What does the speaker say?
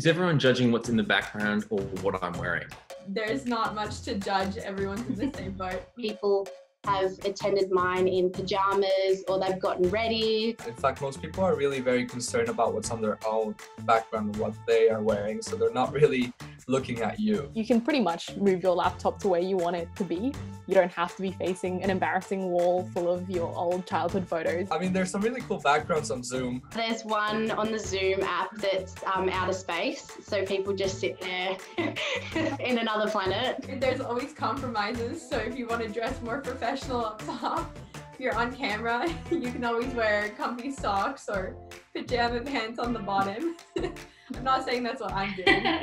Is everyone judging what's in the background or what I'm wearing? There's not much to judge. Everyone's in the same boat. People have attended mine in pajamas or they've gotten ready. In fact, most people are really very concerned about what's on their own background and what they are wearing, so they're not really looking at you. You can pretty much move your laptop to where you want it to be. You don't have to be facing an embarrassing wall full of your old childhood photos. I mean, there's some really cool backgrounds on Zoom. There's one on the Zoom app that's um, outer space, so people just sit there in another planet. There's always compromises, so if you want to dress more professional up top, if you're on camera, you can always wear comfy socks or pajama pants on the bottom. I'm not saying that's what I'm doing.